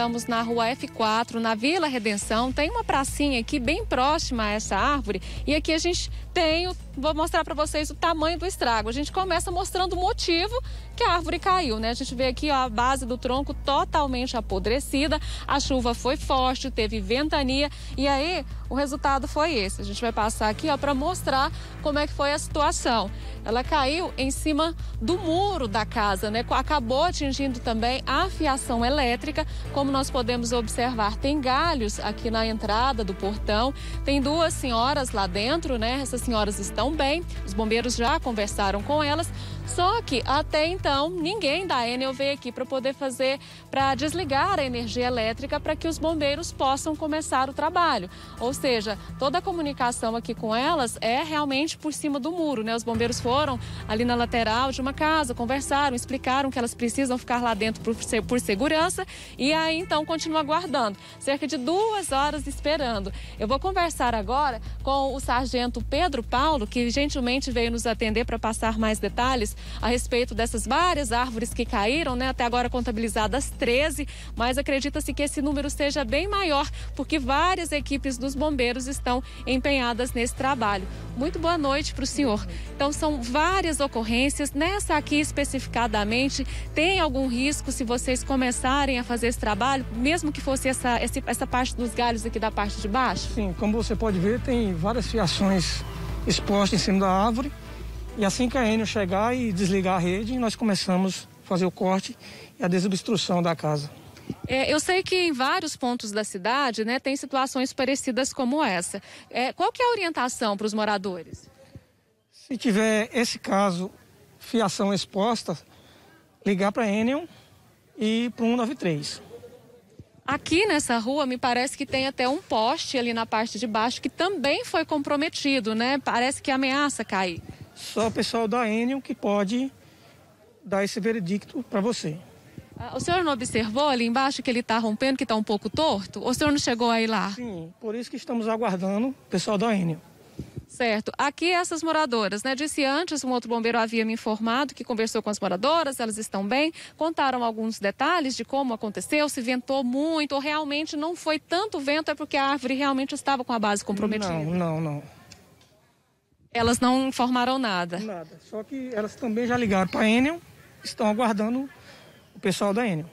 estamos na rua F4, na Vila Redenção. Tem uma pracinha aqui bem próxima a essa árvore e aqui a gente tem, vou mostrar para vocês o tamanho do estrago. A gente começa mostrando o motivo que a árvore caiu, né? A gente vê aqui ó, a base do tronco totalmente apodrecida, a chuva foi forte, teve ventania e aí o resultado foi esse. A gente vai passar aqui ó para mostrar como é que foi a situação. Ela caiu em cima do muro da casa, né? Acabou atingindo também a fiação elétrica, como nós podemos observar, tem galhos aqui na entrada do portão. Tem duas senhoras lá dentro, né? Essas senhoras estão bem. Os bombeiros já conversaram com elas, só que até então ninguém da Enel veio aqui para poder fazer, para desligar a energia elétrica para que os bombeiros possam começar o trabalho. Ou seja, toda a comunicação aqui com elas é realmente por cima do muro, né? Os bombeiros foram ali na lateral de uma casa, conversaram, explicaram que elas precisam ficar lá dentro por, por segurança e aí então continua aguardando. Cerca de duas horas esperando. Eu vou conversar agora com o sargento Pedro Paulo, que gentilmente veio nos atender para passar mais detalhes a respeito dessas várias árvores que caíram, né? Até agora contabilizadas 13, mas acredita-se que esse número seja bem maior, porque várias equipes dos bombeiros estão empenhadas nesse trabalho. Muito boa noite para o senhor. Então, são várias ocorrências. Nessa aqui especificadamente, tem algum risco se vocês começarem a fazer esse trabalho, mesmo que fosse essa, essa parte dos galhos aqui da parte de baixo? Sim, como você pode ver, tem várias fiações expostas em cima da árvore. E assim que a Enel chegar e desligar a rede, nós começamos a fazer o corte e a desobstrução da casa. É, eu sei que em vários pontos da cidade né, tem situações parecidas como essa. É, qual que é a orientação para os moradores? Se tiver esse caso, fiação exposta, ligar para a Enel e para o 193. Aqui nessa rua, me parece que tem até um poste ali na parte de baixo que também foi comprometido, né? Parece que ameaça cair. Só o pessoal da Enel que pode dar esse veredicto para você. Ah, o senhor não observou ali embaixo que ele está rompendo, que está um pouco torto? Ou o senhor não chegou aí lá? Sim, por isso que estamos aguardando o pessoal da Enel. Certo. Aqui essas moradoras, né? Disse antes, um outro bombeiro havia me informado que conversou com as moradoras, elas estão bem, contaram alguns detalhes de como aconteceu, se ventou muito ou realmente não foi tanto vento, é porque a árvore realmente estava com a base comprometida. Não, não, não. Elas não informaram nada? Nada. Só que elas também já ligaram para a Enel, estão aguardando o pessoal da Enel.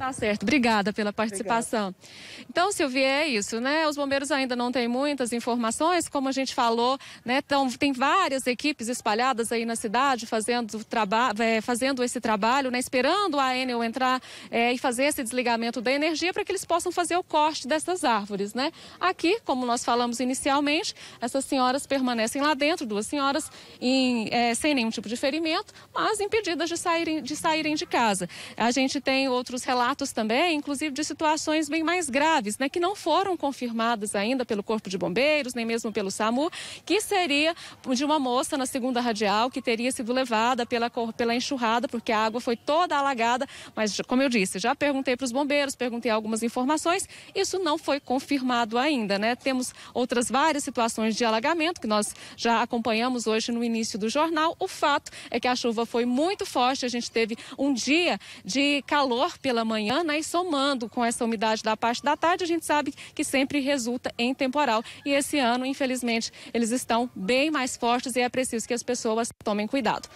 Tá certo. Obrigada pela participação. Obrigado. Então, Silvia, é isso, né? Os bombeiros ainda não têm muitas informações, como a gente falou, né? Então, tem várias equipes espalhadas aí na cidade fazendo, traba é, fazendo esse trabalho, né? Esperando a Enel entrar é, e fazer esse desligamento da energia para que eles possam fazer o corte dessas árvores, né? Aqui, como nós falamos inicialmente, essas senhoras permanecem lá dentro, duas senhoras em, é, sem nenhum tipo de ferimento, mas impedidas de saírem, de saírem de casa. A gente tem outros relatos relatos também, inclusive de situações bem mais graves, né, que não foram confirmadas ainda pelo Corpo de Bombeiros, nem mesmo pelo SAMU, que seria de uma moça na segunda radial que teria sido levada pela, pela enxurrada, porque a água foi toda alagada, mas como eu disse, já perguntei para os bombeiros, perguntei algumas informações, isso não foi confirmado ainda, né? Temos outras várias situações de alagamento que nós já acompanhamos hoje no início do jornal. O fato é que a chuva foi muito forte, a gente teve um dia de calor pela manhã manhã, né? E somando com essa umidade da parte da tarde, a gente sabe que sempre resulta em temporal. E esse ano, infelizmente, eles estão bem mais fortes e é preciso que as pessoas tomem cuidado.